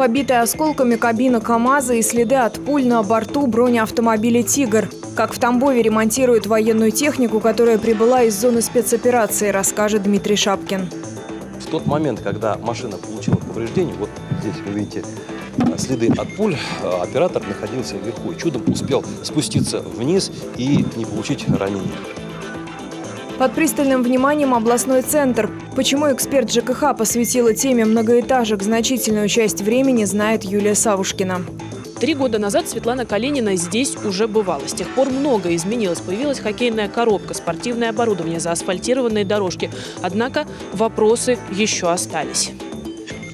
Побитая осколками кабина КАМАЗа и следы от пуль на борту бронеавтомобиля «Тигр». Как в Тамбове ремонтируют военную технику, которая прибыла из зоны спецоперации, расскажет Дмитрий Шапкин. В тот момент, когда машина получила повреждение, вот здесь вы видите следы от пуль, оператор находился вверху и чудом успел спуститься вниз и не получить ранения. Под пристальным вниманием областной центр. Почему эксперт ЖКХ посвятила теме многоэтажек значительную часть времени, знает Юлия Савушкина. Три года назад Светлана Калинина здесь уже бывала. С тех пор многое изменилось. Появилась хоккейная коробка, спортивное оборудование, заасфальтированные дорожки. Однако вопросы еще остались.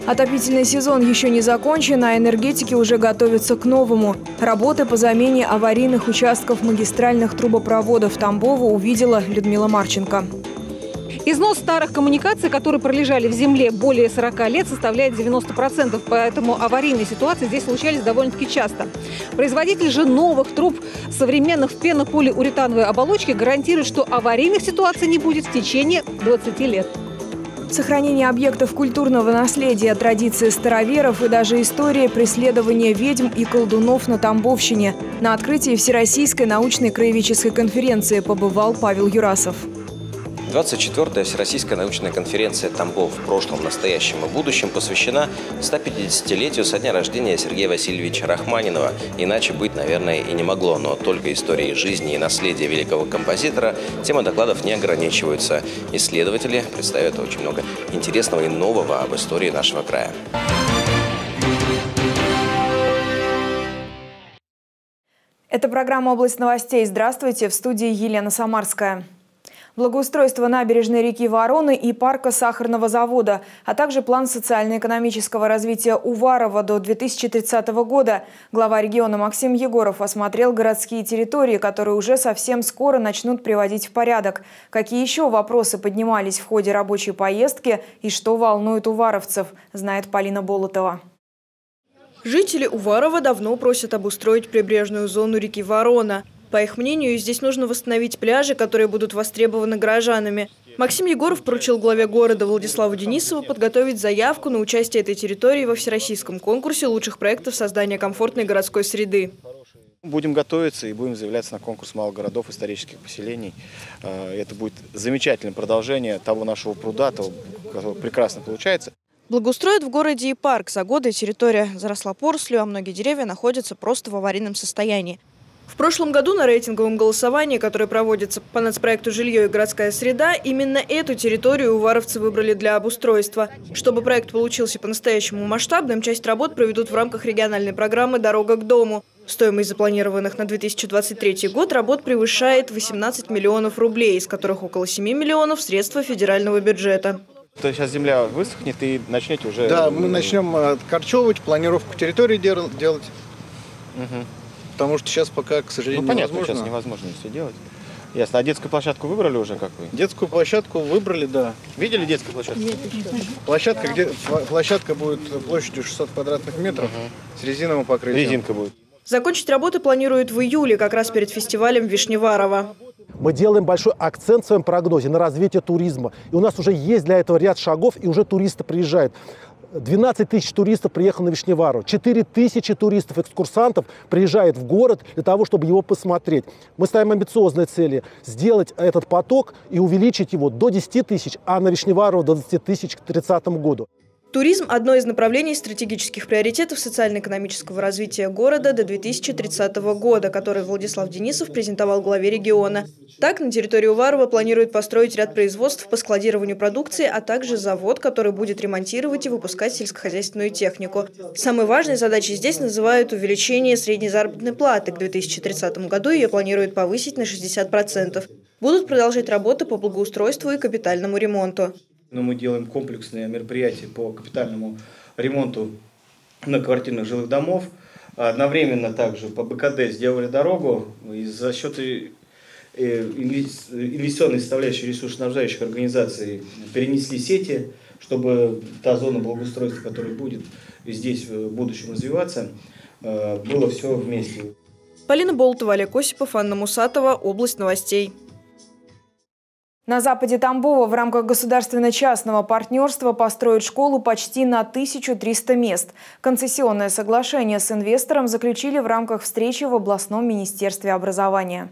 Отопительный сезон еще не закончен, а энергетики уже готовятся к новому. Работы по замене аварийных участков магистральных трубопроводов Тамбова увидела Людмила Марченко. Износ старых коммуникаций, которые пролежали в земле более 40 лет, составляет 90%, поэтому аварийные ситуации здесь случались довольно-таки часто. Производитель же новых труб, современных в пенополиуретановой оболочке, гарантирует, что аварийных ситуаций не будет в течение 20 лет. Сохранение объектов культурного наследия, традиции староверов и даже история преследования ведьм и колдунов на Тамбовщине. На открытии Всероссийской научной краеведческой конференции побывал Павел Юрасов. 24-я Всероссийская научная конференция «Тамбов в прошлом, настоящем и будущем» посвящена 150-летию со дня рождения Сергея Васильевича Рахманинова. Иначе быть, наверное, и не могло, но только истории жизни и наследия великого композитора тема докладов не ограничиваются. Исследователи представят очень много интересного и нового об истории нашего края. Это программа «Область новостей». Здравствуйте. В студии Елена Самарская благоустройство набережной реки Вороны и парка сахарного завода, а также план социально-экономического развития Уварова до 2030 года. Глава региона Максим Егоров осмотрел городские территории, которые уже совсем скоро начнут приводить в порядок. Какие еще вопросы поднимались в ходе рабочей поездки и что волнует уваровцев, знает Полина Болотова. Жители Уварова давно просят обустроить прибрежную зону реки Ворона. По их мнению, здесь нужно восстановить пляжи, которые будут востребованы горожанами. Максим Егоров поручил главе города Владиславу Денисову подготовить заявку на участие этой территории во всероссийском конкурсе лучших проектов создания комфортной городской среды. Будем готовиться и будем заявляться на конкурс малых городов, исторических поселений. А, это будет замечательное продолжение того нашего пруда, того, который прекрасно получается. Благоустроят в городе и парк. За годы территория заросла порослью, а многие деревья находятся просто в аварийном состоянии. В прошлом году на рейтинговом голосовании, которое проводится по нацпроекту «Жилье и городская среда», именно эту территорию уваровцы выбрали для обустройства. Чтобы проект получился по-настоящему масштабным, часть работ проведут в рамках региональной программы «Дорога к дому». Стоимость запланированных на 2023 год работ превышает 18 миллионов рублей, из которых около 7 миллионов – средства федерального бюджета. То сейчас земля высохнет и начнете уже... Да, мы начнем откорчевывать, планировку территории делать. Угу. Потому что сейчас пока, к сожалению, ну, понятно, невозможно. сейчас невозможно все делать. Ясно. А детскую площадку выбрали уже как вы? Детскую площадку выбрали, да. Видели детскую площадку? Нет, площадка, где, площадка будет площадью 600 квадратных метров угу. с резиновым покрытием. Резинка будет. Закончить работы планируют в июле, как раз перед фестивалем Вишневарова. Мы делаем большой акцент в своем прогнозе на развитие туризма. И у нас уже есть для этого ряд шагов, и уже туристы приезжают. 12 тысяч туристов приехало на Вишневару. 4 тысячи туристов, экскурсантов приезжает в город для того, чтобы его посмотреть. Мы ставим амбициозные цели. Сделать этот поток и увеличить его до 10 тысяч, а на Вишневару до 20 тысяч к 30 году. Туризм – одно из направлений стратегических приоритетов социально-экономического развития города до 2030 года, который Владислав Денисов презентовал главе региона. Так, на территории Уварова планируют построить ряд производств по складированию продукции, а также завод, который будет ремонтировать и выпускать сельскохозяйственную технику. Самой важной задачей здесь называют увеличение средней заработной платы. К 2030 году ее планируют повысить на 60%. Будут продолжать работы по благоустройству и капитальному ремонту но мы делаем комплексные мероприятия по капитальному ремонту многоквартирных жилых домов. Одновременно также по БКД сделали дорогу и за счет э, инвестиционной составляющей ресурсоснабжающих организаций перенесли сети, чтобы та зона благоустройства, которая будет здесь в будущем развиваться, э, было все вместе. Полина Болтова, Олег Осипов, Анна Мусатова. Область новостей. На западе Тамбова в рамках государственно-частного партнерства построят школу почти на 1300 мест. Концессионное соглашение с инвестором заключили в рамках встречи в областном министерстве образования.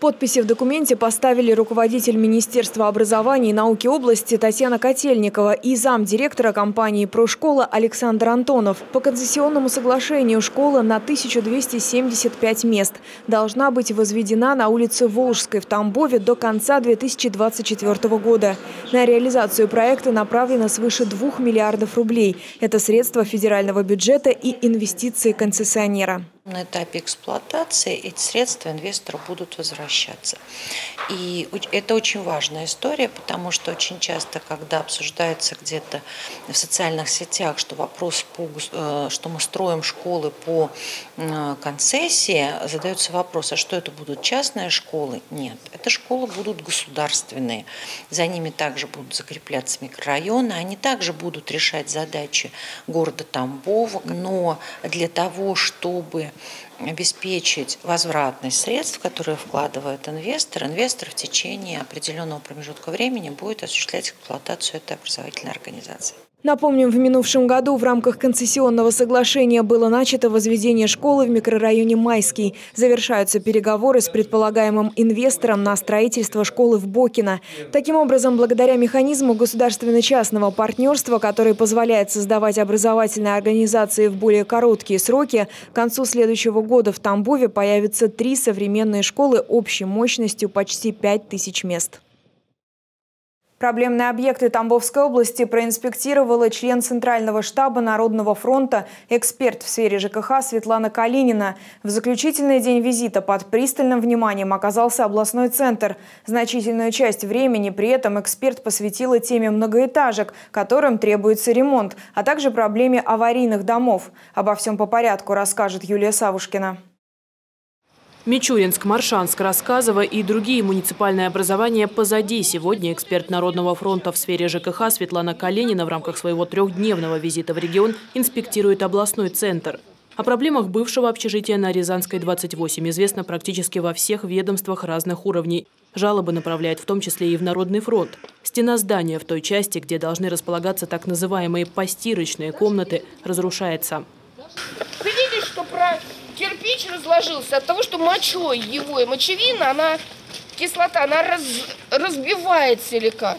Подписи в документе поставили руководитель Министерства образования и науки области Татьяна Котельникова и замдиректора компании «Прошкола» Александр Антонов. По концессионному соглашению школа на 1275 мест должна быть возведена на улице Волжской в Тамбове до конца 2024 года. На реализацию проекта направлено свыше 2 миллиардов рублей. Это средства федерального бюджета и инвестиции концессионера. На этапе эксплуатации эти средства инвестору будут возвращаться. И это очень важная история, потому что очень часто, когда обсуждается где-то в социальных сетях, что вопрос, по, э, что мы строим школы по э, концессии, задается вопрос, а что это будут частные школы? Нет, это школы будут государственные. За ними также будут закрепляться микрорайоны, они также будут решать задачи города Тамбова, но для того, чтобы обеспечить возвратность средств, которые вкладывает инвестор, инвестор в течение определенного промежутка времени будет осуществлять эксплуатацию этой образовательной организации. Напомним, в минувшем году в рамках концессионного соглашения было начато возведение школы в микрорайоне Майский. Завершаются переговоры с предполагаемым инвестором на строительство школы в Бокино. Таким образом, благодаря механизму государственно-частного партнерства, который позволяет создавать образовательные организации в более короткие сроки, к концу следующего года в Тамбове появятся три современные школы общей мощностью почти 5000 мест. Проблемные объекты Тамбовской области проинспектировала член Центрального штаба Народного фронта, эксперт в сфере ЖКХ Светлана Калинина. В заключительный день визита под пристальным вниманием оказался областной центр. Значительную часть времени при этом эксперт посвятила теме многоэтажек, которым требуется ремонт, а также проблеме аварийных домов. Обо всем по порядку расскажет Юлия Савушкина. Мичуринск, Маршанск, Рассказово и другие муниципальные образования позади. Сегодня эксперт Народного фронта в сфере ЖКХ Светлана Калинина в рамках своего трехдневного визита в регион инспектирует областной центр. О проблемах бывшего общежития на Рязанской 28 известно практически во всех ведомствах разных уровней. Жалобы направляют в том числе и в Народный фронт. Стена здания в той части, где должны располагаться так называемые постирочные комнаты, разрушается. Вы видите, что про кирпич разложился от того, что мочой его и мочевина, она, кислота, она раз, разбивает силикат.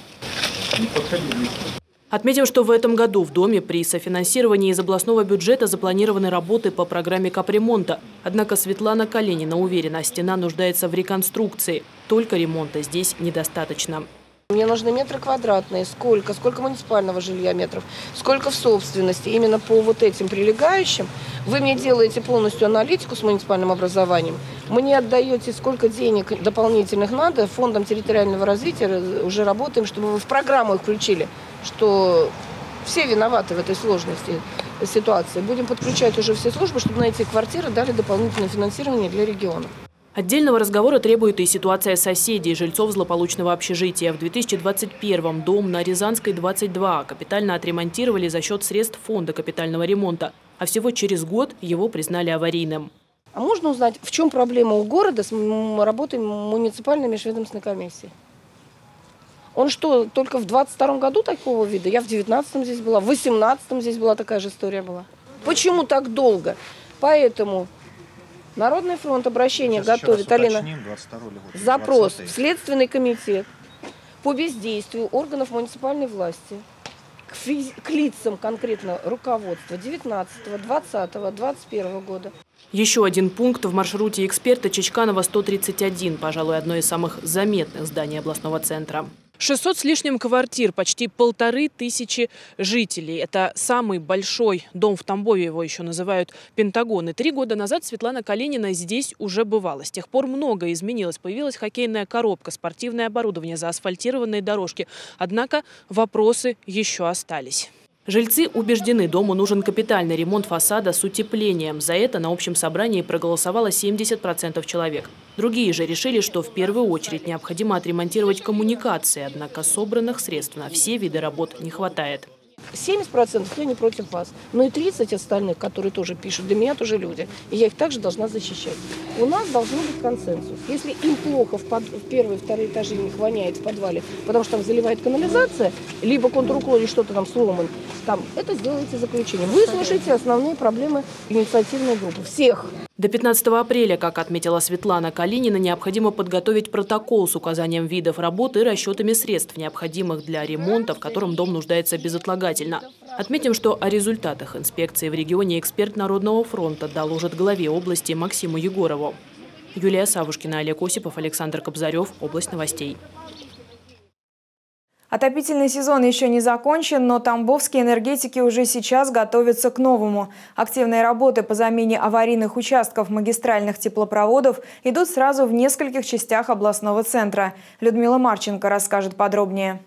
Отметим, что в этом году в доме при софинансировании из областного бюджета запланированы работы по программе капремонта. Однако Светлана Калинина уверена, стена нуждается в реконструкции. Только ремонта здесь недостаточно. Мне нужны метры квадратные. Сколько? Сколько муниципального жилья метров? Сколько в собственности? Именно по вот этим прилегающим вы мне делаете полностью аналитику с муниципальным образованием. Мне отдаете, сколько денег дополнительных надо. Фондом территориального развития уже работаем, чтобы вы в программу их включили, что все виноваты в этой сложности ситуации. Будем подключать уже все службы, чтобы на эти квартиры дали дополнительное финансирование для региона. Отдельного разговора требует и ситуация соседей, жильцов злополучного общежития. В 2021-м дом на Рязанской 22 капитально отремонтировали за счет средств фонда капитального ремонта, а всего через год его признали аварийным. А можно узнать, в чем проблема у города с работой муниципальной межведомственной комиссии? Он что, только в 22 году такого вида? Я в 19 здесь была, в 18 здесь была такая же история была. Почему так долго? Поэтому Народный фронт обращение сейчас, готовит, Алина, запрос в Следственный комитет по бездействию органов муниципальной власти к, физ... к лицам конкретно руководства 19, 20, 21 года. Еще один пункт в маршруте эксперта Чечканова 131, пожалуй, одно из самых заметных зданий областного центра. 600 с лишним квартир, почти полторы тысячи жителей. Это самый большой дом в Тамбове, его еще называют Пентагон. И три года назад Светлана Калинина здесь уже бывала. С тех пор многое изменилось. Появилась хоккейная коробка, спортивное оборудование, заасфальтированные дорожки. Однако вопросы еще остались. Жильцы убеждены, дому нужен капитальный ремонт фасада с утеплением. За это на общем собрании проголосовало 70% человек. Другие же решили, что в первую очередь необходимо отремонтировать коммуникации, однако собранных средств на все виды работ не хватает. 70% я не против вас. Но и 30 остальных, которые тоже пишут, для меня тоже люди. И я их также должна защищать. У нас должен быть консенсус. Если им плохо в, под... в первые вторые этажи у них воняет в подвале, потому что там заливает канализация, либо контруклон или что-то там сломан, там, это сделайте заключение. Вы слушайте основные проблемы инициативной группы. Всех. До 15 апреля, как отметила Светлана Калинина, необходимо подготовить протокол с указанием видов работы и расчетами средств, необходимых для ремонта, в котором дом нуждается безотлагательно. Отметим, что о результатах инспекции в регионе эксперт Народного фронта доложит главе области Максиму Егорову. Юлия Савушкина, Олег Осипов, Александр Кобзарев. Область новостей. Отопительный сезон еще не закончен, но тамбовские энергетики уже сейчас готовятся к новому. Активные работы по замене аварийных участков магистральных теплопроводов идут сразу в нескольких частях областного центра. Людмила Марченко расскажет подробнее.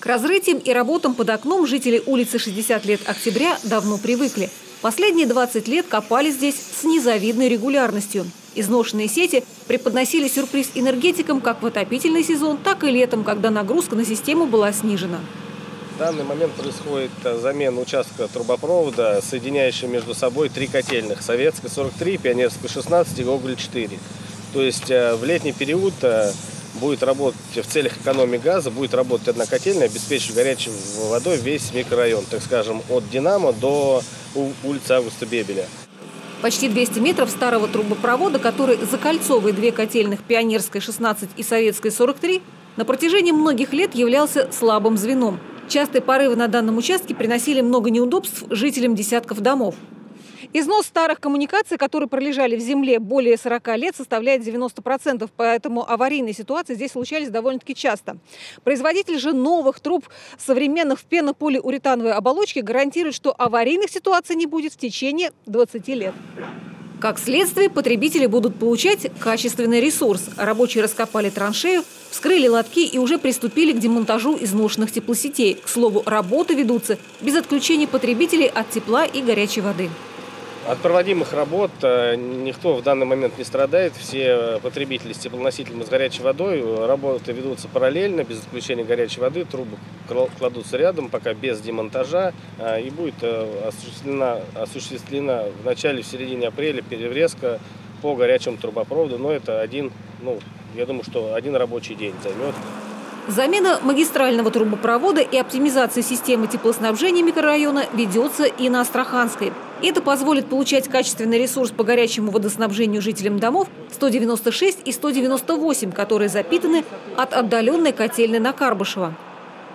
К разрытиям и работам под окном жители улицы 60 лет октября давно привыкли. Последние 20 лет копали здесь с незавидной регулярностью. Изношенные сети преподносили сюрприз энергетикам как в отопительный сезон, так и летом, когда нагрузка на систему была снижена. В данный момент происходит э, замена участка трубопровода, соединяющего между собой три котельных. Советская 43, Пионерская 16 и Гоголь 4. То есть э, в летний период э, будет работать в целях экономии газа, будет работать одна котельная, обеспечивать горячей водой весь микрорайон, так скажем, от Динамо до улицы Августа Бебеля. Почти 200 метров старого трубопровода, который закольцовывает две котельных Пионерской 16 и Советской 43, на протяжении многих лет являлся слабым звеном. Частые порывы на данном участке приносили много неудобств жителям десятков домов. Износ старых коммуникаций, которые пролежали в земле более 40 лет, составляет 90%, поэтому аварийные ситуации здесь случались довольно-таки часто. Производитель же новых труб современных в пенополиуретановой оболочке гарантирует, что аварийных ситуаций не будет в течение 20 лет. Как следствие, потребители будут получать качественный ресурс. Рабочие раскопали траншею, вскрыли лотки и уже приступили к демонтажу изношенных теплосетей. К слову, работы ведутся без отключения потребителей от тепла и горячей воды. От проводимых работ э, никто в данный момент не страдает. Все потребители с теплоносителем с горячей водой, работы ведутся параллельно, без отключения горячей воды, трубы кладутся рядом, пока без демонтажа, э, и будет э, осуществлена, осуществлена в начале, в середине апреля переврезка по горячему трубопроводу, но это один, ну, я думаю, что один рабочий день займет. Замена магистрального трубопровода и оптимизация системы теплоснабжения микрорайона ведется и на Астраханской. Это позволит получать качественный ресурс по горячему водоснабжению жителям домов 196 и 198, которые запитаны от отдаленной котельной на Карбышево.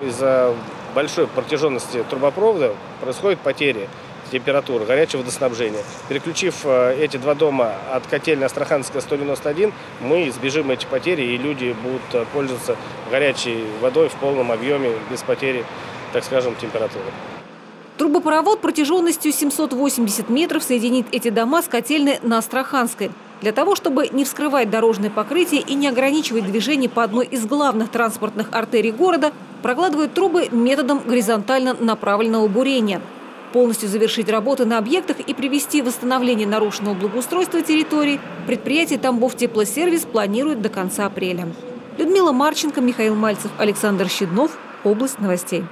Из-за большой протяженности трубопровода происходят потери температуры, горячего водоснабжения. Переключив э, эти два дома от котельной Астраханская 191, мы избежим эти потери, и люди будут э, пользоваться горячей водой в полном объеме, без потери, так скажем, температуры. Трубопровод протяженностью 780 метров соединит эти дома с котельной на Астраханской. Для того, чтобы не вскрывать дорожное покрытие и не ограничивать движение по одной из главных транспортных артерий города, прокладывают трубы методом горизонтально направленного бурения – Полностью завершить работы на объектах и привести восстановление нарушенного благоустройства территории предприятие «Тамбов Теплосервис» планирует до конца апреля. Людмила Марченко, Михаил Мальцев, Александр Щеднов. Область новостей.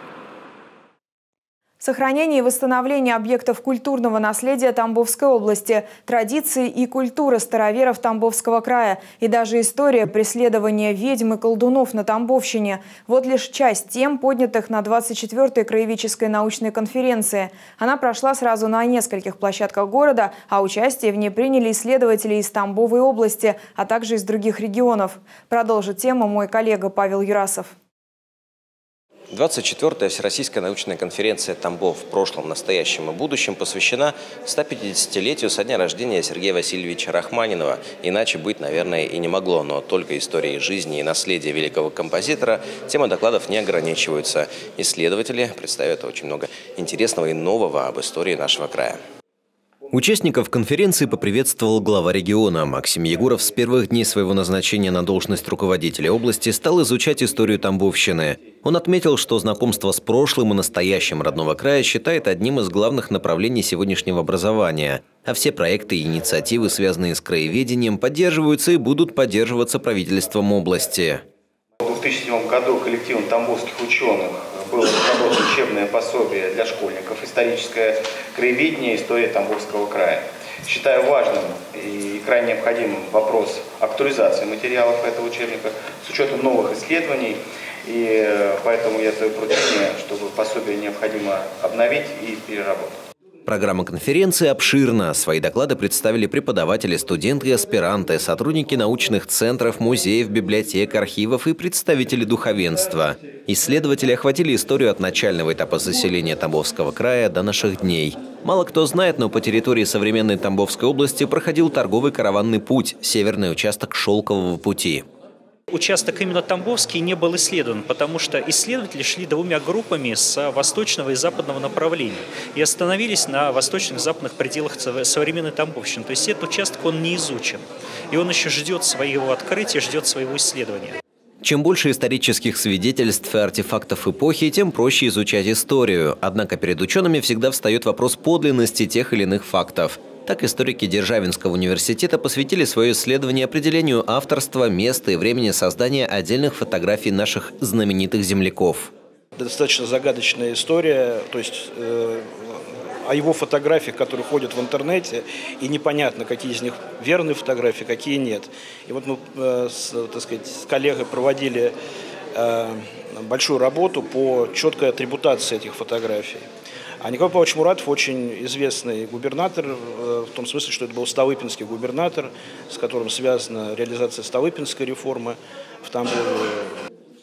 Сохранение и восстановление объектов культурного наследия Тамбовской области, традиции и культура староверов Тамбовского края и даже история преследования ведьм и колдунов на Тамбовщине – вот лишь часть тем, поднятых на 24-й краеведческой научной конференции. Она прошла сразу на нескольких площадках города, а участие в ней приняли исследователи из Тамбовой области, а также из других регионов. Продолжит тему мой коллега Павел Юрасов. 24-я Всероссийская научная конференция «Тамбов в прошлом, настоящем и будущем» посвящена 150-летию со дня рождения Сергея Васильевича Рахманинова. Иначе быть, наверное, и не могло, но только истории жизни и наследия великого композитора тема докладов не ограничиваются. Исследователи представят очень много интересного и нового об истории нашего края. Участников конференции поприветствовал глава региона. Максим Егоров с первых дней своего назначения на должность руководителя области стал изучать историю Тамбовщины. Он отметил, что знакомство с прошлым и настоящим родного края считает одним из главных направлений сегодняшнего образования. А все проекты и инициативы, связанные с краеведением, поддерживаются и будут поддерживаться правительством области. В 2007 году коллективом тамбовских ученых было разработано учебное пособие для школьников «Историческое краеведение. История Тамбовского края». Считаю важным и крайне необходимым вопрос актуализации материалов этого учебника с учетом новых исследований. И э, поэтому я даю поручение, чтобы пособие необходимо обновить и переработать. Программа конференции обширна. Свои доклады представили преподаватели, студенты аспиранты, сотрудники научных центров, музеев, библиотек, архивов и представители духовенства. Исследователи охватили историю от начального этапа заселения Тамбовского края до наших дней. Мало кто знает, но по территории современной Тамбовской области проходил торговый караванный путь – северный участок Шелкового пути. Участок именно Тамбовский не был исследован, потому что исследователи шли двумя группами с восточного и западного направления и остановились на восточных и западных пределах современной Тамбовщины. То есть этот участок он не изучен, и он еще ждет своего открытия, ждет своего исследования. Чем больше исторических свидетельств и артефактов эпохи, тем проще изучать историю. Однако перед учеными всегда встает вопрос подлинности тех или иных фактов. Так историки Державинского университета посвятили свое исследование определению авторства, места и времени создания отдельных фотографий наших знаменитых земляков. Достаточно загадочная история, то есть э, о его фотографиях, которые ходят в интернете, и непонятно, какие из них верные фотографии, какие нет. И вот мы э, с, так сказать, с коллегой проводили э, большую работу по четкой атрибутации этих фотографий. А Николай Павлович Муратов очень известный губернатор, э, в том смысле, что это был Ставыпинский губернатор, с которым связана реализация Ставыпинской реформы в Тамбове.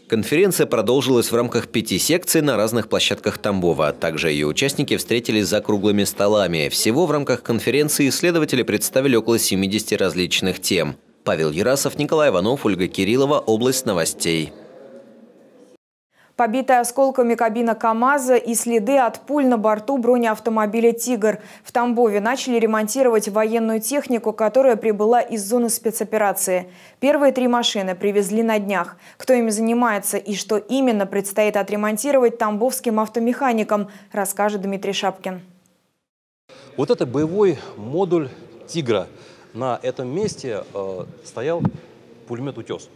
Конференция продолжилась в рамках пяти секций на разных площадках Тамбова. Также ее участники встретились за круглыми столами. Всего в рамках конференции исследователи представили около 70 различных тем. Павел Ярасов, Николай Иванов, Ольга Кириллова. Область новостей. Побитая осколками кабина КАМАЗа и следы от пуль на борту бронеавтомобиля «Тигр». В Тамбове начали ремонтировать военную технику, которая прибыла из зоны спецоперации. Первые три машины привезли на днях. Кто ими занимается и что именно предстоит отремонтировать тамбовским автомеханикам, расскажет Дмитрий Шапкин. Вот это боевой модуль «Тигра». На этом месте э, стоял пулемет «Утес».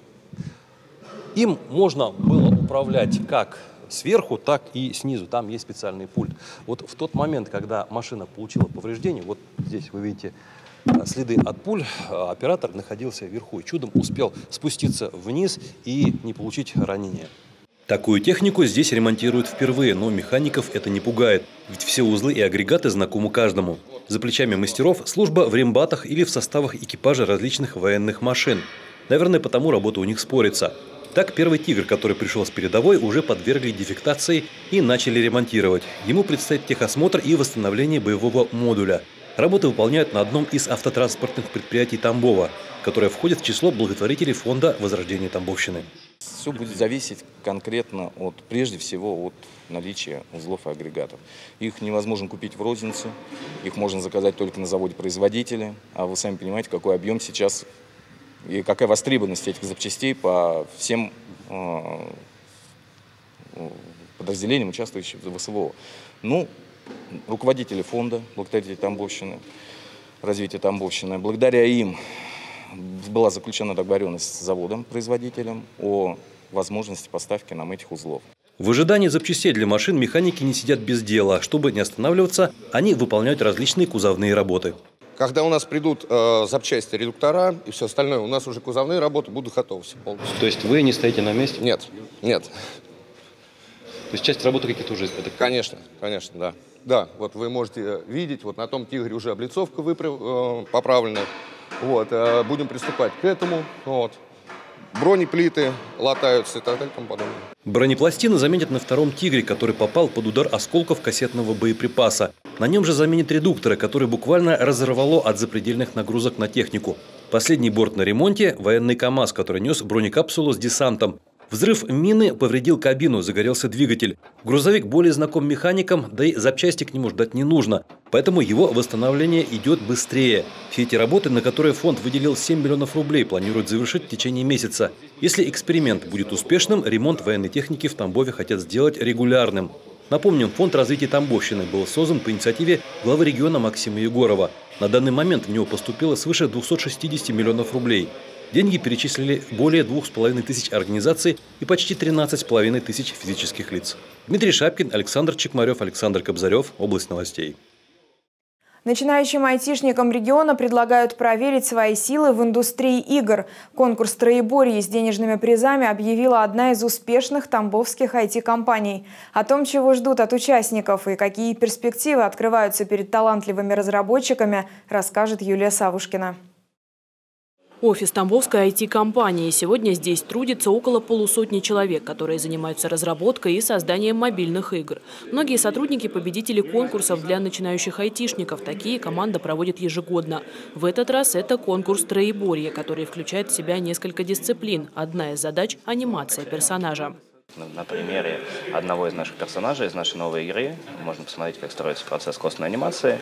Им можно было управлять как сверху, так и снизу. Там есть специальный пульт. Вот в тот момент, когда машина получила повреждение, вот здесь вы видите э, следы от пуль, э, оператор находился вверху и чудом успел спуститься вниз и не получить ранения. Такую технику здесь ремонтируют впервые, но механиков это не пугает, ведь все узлы и агрегаты знакомы каждому. За плечами мастеров служба в рембатах или в составах экипажа различных военных машин. Наверное, потому работа у них спорится. Так, первый «Тигр», который пришел с передовой, уже подвергли дефектации и начали ремонтировать. Ему предстоит техосмотр и восстановление боевого модуля. Работы выполняют на одном из автотранспортных предприятий Тамбова, которое входит в число благотворителей фонда возрождения Тамбовщины. Все будет зависеть конкретно от, прежде всего, от наличия узлов и агрегатов. Их невозможно купить в рознице, их можно заказать только на заводе производителя, а вы сами понимаете, какой объем сейчас и какая востребованность этих запчастей по всем э, подразделениям, участвующим в СВО. Ну, руководители фонда, благодаря Тамбовщины, развития Тамбовщины, благодаря им была заключена договоренность с заводом-производителем о возможности поставки нам этих узлов. В ожидании запчастей для машин механики не сидят без дела. Чтобы не останавливаться, они выполняют различные кузовные работы. Когда у нас придут э, запчасти, редуктора и все остальное, у нас уже кузовные работы будут готовы все полностью. То есть вы не стоите на месте? Нет, нет. То есть часть работы какие-то уже... Это... Конечно, конечно, да. Да, вот вы можете видеть, вот на том «Тигре» уже облицовка выправ... э, поправлена. Вот, э, будем приступать к этому. Вот бронеплиты латаются и так далее и тому подобное. Бронепластины заменят на втором «Тигре», который попал под удар осколков кассетного боеприпаса. На нем же заменят редукторы, которые буквально разорвало от запредельных нагрузок на технику. Последний борт на ремонте – военный КАМАЗ, который нес бронекапсулу с десантом. Взрыв мины повредил кабину, загорелся двигатель. Грузовик более знаком механикам, да и запчасти к нему ждать не нужно. Поэтому его восстановление идет быстрее. Все эти работы, на которые фонд выделил 7 миллионов рублей, планируют завершить в течение месяца. Если эксперимент будет успешным, ремонт военной техники в Тамбове хотят сделать регулярным. Напомним, фонд развития Тамбовщины был создан по инициативе главы региона Максима Егорова. На данный момент в него поступило свыше 260 миллионов рублей. Деньги перечислили более двух с половиной тысяч организаций и почти 13 с половиной тысяч физических лиц. Дмитрий Шапкин, Александр Чекмарев, Александр Кобзарев. Область новостей. Начинающим айтишникам региона предлагают проверить свои силы в индустрии игр. Конкурс «Троеборье» с денежными призами объявила одна из успешных тамбовских IT-компаний. О том, чего ждут от участников и какие перспективы открываются перед талантливыми разработчиками, расскажет Юлия Савушкина. Офис Тамбовской IT-компании. Сегодня здесь трудится около полусотни человек, которые занимаются разработкой и созданием мобильных игр. Многие сотрудники – победители конкурсов для начинающих айтишников. Такие команда проводит ежегодно. В этот раз это конкурс «Троеборье», который включает в себя несколько дисциплин. Одна из задач – анимация персонажа. На примере одного из наших персонажей из нашей новой игры можно посмотреть, как строится процесс костной анимации.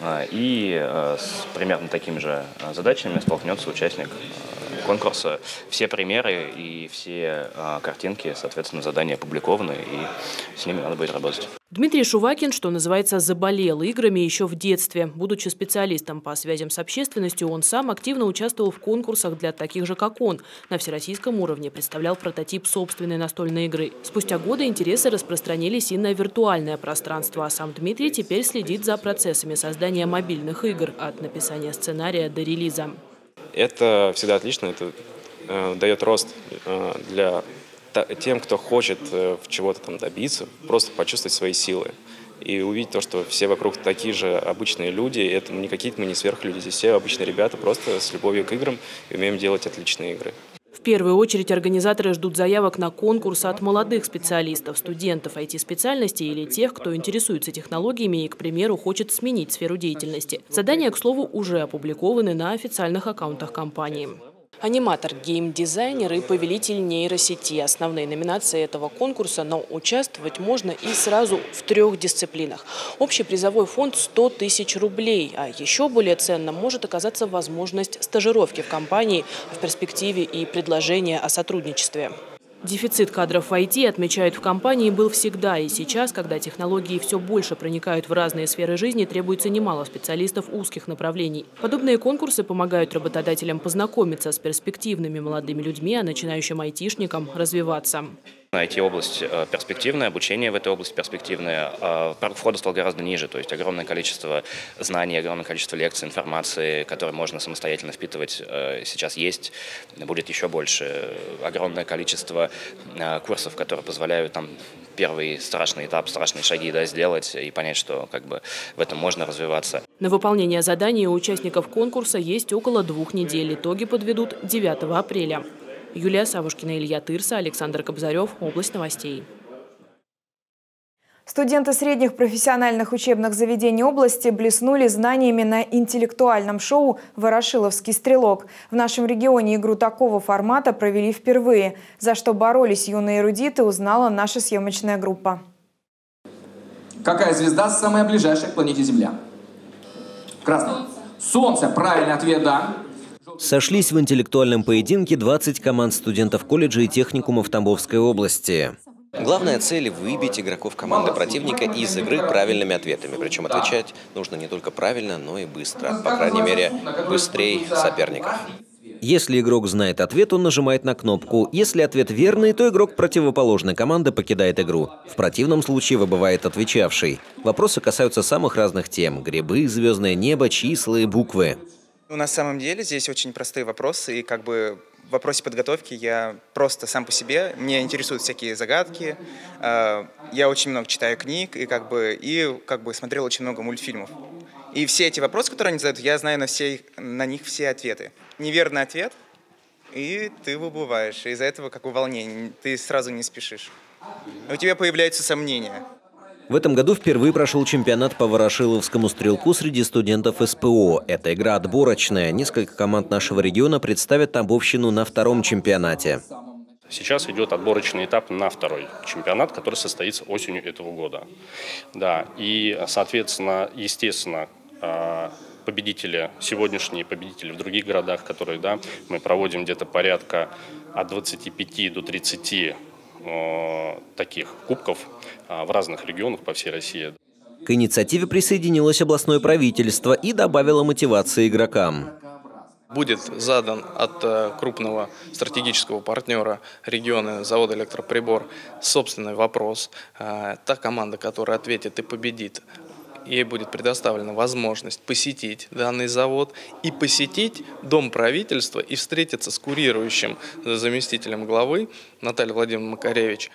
А, и э, с примерно такими же э, задачами столкнется участник э, конкурса. Все примеры и все картинки, соответственно, задания опубликованы, и с ними надо будет работать. Дмитрий Шувакин, что называется, заболел играми еще в детстве. Будучи специалистом по связям с общественностью, он сам активно участвовал в конкурсах для таких же, как он. На всероссийском уровне представлял прототип собственной настольной игры. Спустя годы интересы распространились и на виртуальное пространство, а сам Дмитрий теперь следит за процессами создания мобильных игр от написания сценария до релиза. Это всегда отлично, это э, дает рост э, для тем, кто хочет э, чего-то там добиться, просто почувствовать свои силы и увидеть то, что все вокруг такие же обычные люди, это не какие-то мы не сверхлюди, здесь все обычные ребята, просто с любовью к играм и умеем делать отличные игры. В первую очередь организаторы ждут заявок на конкурс от молодых специалистов, студентов IT-специальности или тех, кто интересуется технологиями и, к примеру, хочет сменить сферу деятельности. Задания, к слову, уже опубликованы на официальных аккаунтах компании. Аниматор, геймдизайнер и повелитель нейросети – основные номинации этого конкурса, но участвовать можно и сразу в трех дисциплинах. Общий призовой фонд – 100 тысяч рублей, а еще более ценным может оказаться возможность стажировки в компании в перспективе и предложение о сотрудничестве. Дефицит кадров в IT, отмечают в компании, был всегда. И сейчас, когда технологии все больше проникают в разные сферы жизни, требуется немало специалистов узких направлений. Подобные конкурсы помогают работодателям познакомиться с перспективными молодыми людьми, а начинающим айтишникам развиваться. IT-область э, перспективная, обучение в этой области перспективное. А порог входа стал гораздо ниже, то есть огромное количество знаний, огромное количество лекций, информации, которые можно самостоятельно впитывать, э, сейчас есть, будет еще больше. Огромное количество э, курсов, которые позволяют там первый страшный этап, страшные шаги да, сделать и понять, что как бы в этом можно развиваться. На выполнение заданий у участников конкурса есть около двух недель. Итоги подведут 9 апреля. Юлия Савушкина, Илья Тырса, Александр Кобзарев. Область новостей. Студенты средних профессиональных учебных заведений области блеснули знаниями на интеллектуальном шоу «Ворошиловский стрелок». В нашем регионе игру такого формата провели впервые, за что боролись юные эрудиты, узнала наша съемочная группа. Какая звезда самая ближайшая к планете Земля? Красный. Солнце. Правильный ответ, да. Сошлись в интеллектуальном поединке 20 команд студентов колледжа и техникумов Тамбовской области. Главная цель – выбить игроков команды противника из игры правильными ответами. Причем отвечать нужно не только правильно, но и быстро. По крайней мере, быстрее соперников. Если игрок знает ответ, он нажимает на кнопку. Если ответ верный, то игрок противоположной команды покидает игру. В противном случае выбывает отвечавший. Вопросы касаются самых разных тем – грибы, звездное небо, числа и буквы. Ну, на самом деле здесь очень простые вопросы, и как бы в вопросе подготовки я просто сам по себе, мне интересуют всякие загадки, э, я очень много читаю книг и как бы, и как бы смотрел очень много мультфильмов. И все эти вопросы, которые они задают, я знаю на, все, на них все ответы. Неверный ответ, и ты выбываешь. Из-за этого как бы волнение, ты сразу не спешишь. у тебя появляются сомнения. В этом году впервые прошел чемпионат по ворошиловскому стрелку среди студентов СПО. Эта игра отборочная. Несколько команд нашего региона представят Тамбовщину на втором чемпионате. Сейчас идет отборочный этап на второй чемпионат, который состоится осенью этого года. Да, и, соответственно, естественно, а, победители, сегодняшние победители в других городах, которые да, мы проводим где-то порядка от 25 до 30 Э, таких кубков а, в разных регионах по всей России. К инициативе присоединилось областное правительство и добавило мотивации игрокам. Будет задан от э, крупного стратегического партнера региона завода «Электроприбор» собственный вопрос. Э, та команда, которая ответит и победит, ей будет предоставлена возможность посетить данный завод и посетить Дом правительства и встретиться с курирующим заместителем главы Натальей Владимировной Макаревич.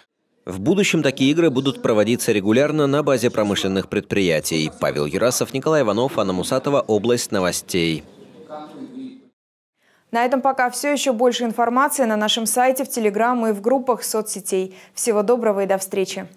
В будущем такие игры будут проводиться регулярно на базе промышленных предприятий. Павел Юрасов, Николай Иванов, Анна Мусатова, Область новостей. На этом пока все. Еще больше информации на нашем сайте, в Телеграм и в группах соцсетей. Всего доброго и до встречи.